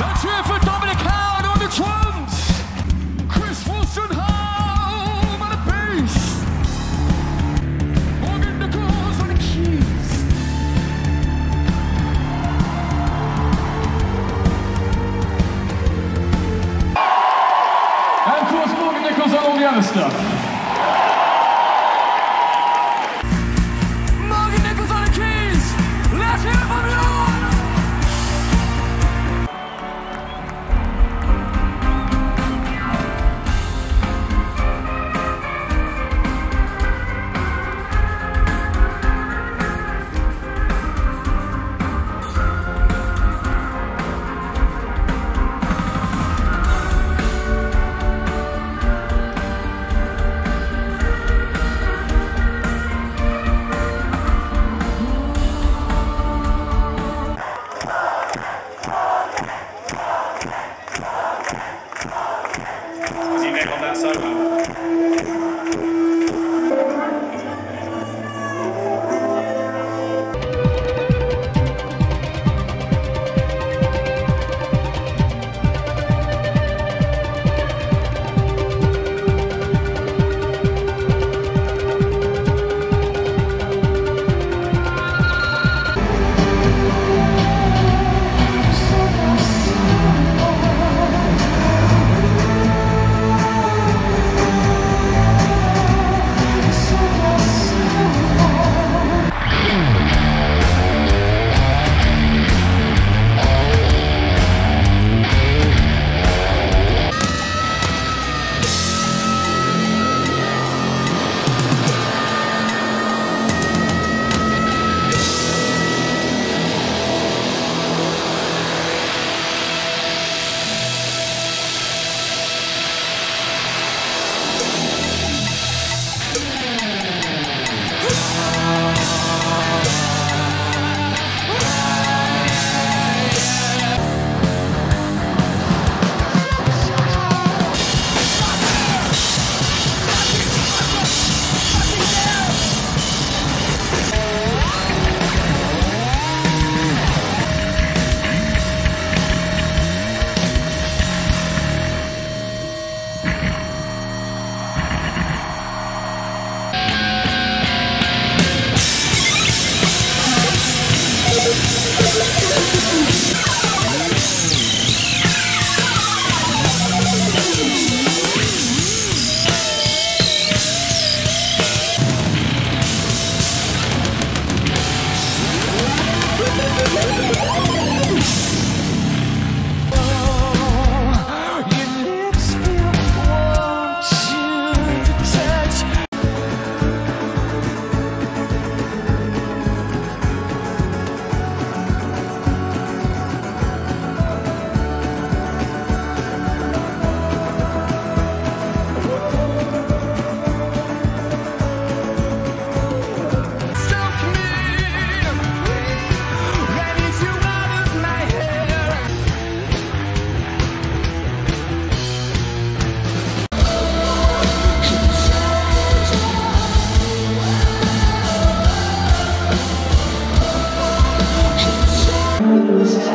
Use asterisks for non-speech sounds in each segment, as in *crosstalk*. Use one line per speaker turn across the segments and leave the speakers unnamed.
Let's hear for Dominic Howard on the drums. Chris Wolstenholme on the bass. Morgan Nicholls on the keys. And of course, Morgan Nicholls on all the other stuff.
See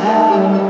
Hello.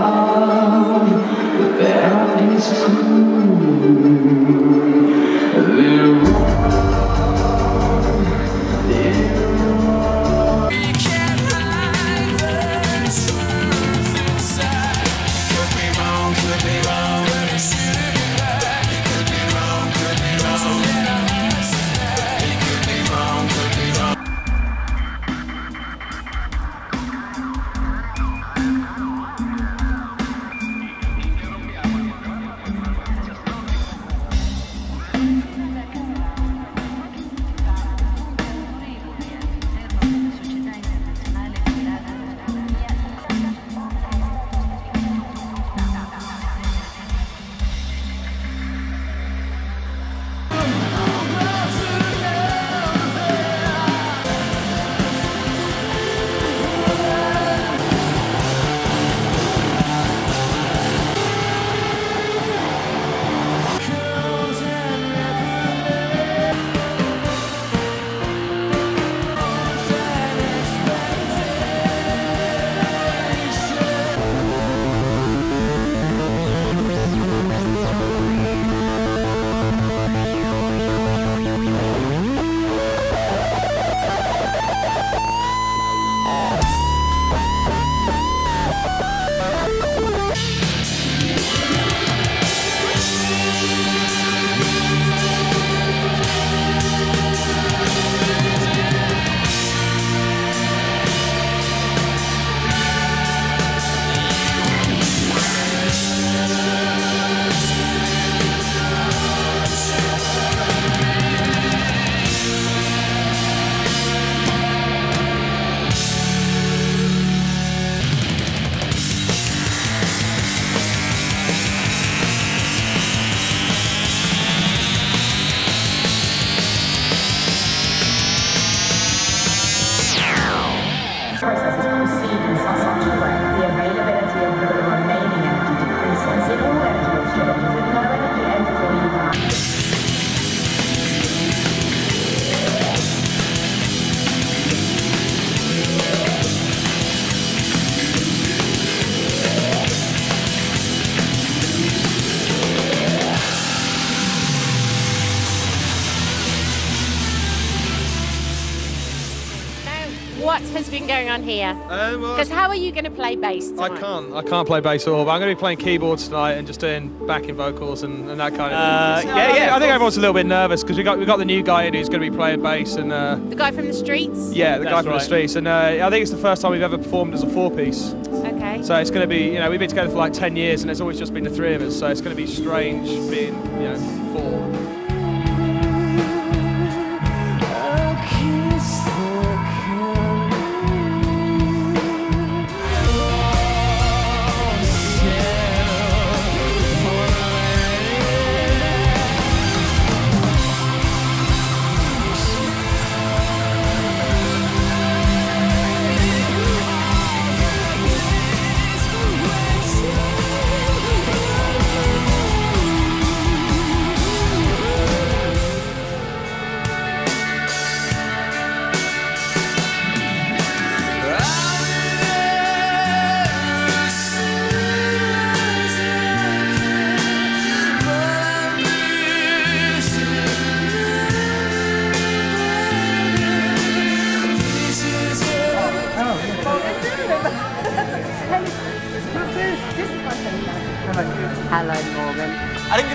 Has been going on here?
Um, well,
Because how are you going to play bass
I can't. I can't play bass at all. But I'm going to be playing keyboards tonight and just doing backing vocals and, and that kind of.
Uh,
thing.
yeah, yeah,
I
of
think everyone's a little bit nervous because we got we got the new guy in who's going to be playing bass and uh,
The guy from the streets?
yeah, the guy from
right.
the streets. And uh, I think it's the first time we've ever performed as a four piece.
Okay.
So it's going to be you know we've been together for like ten years and it's always just been the three of us. So it's going to be strange being you know four.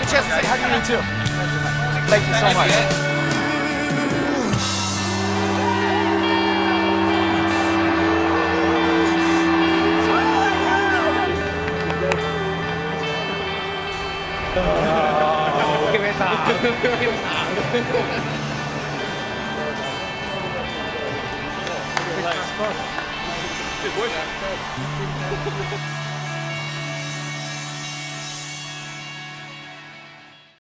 Get a chance to say how do you too. Thank you so much.
Good work. *laughs*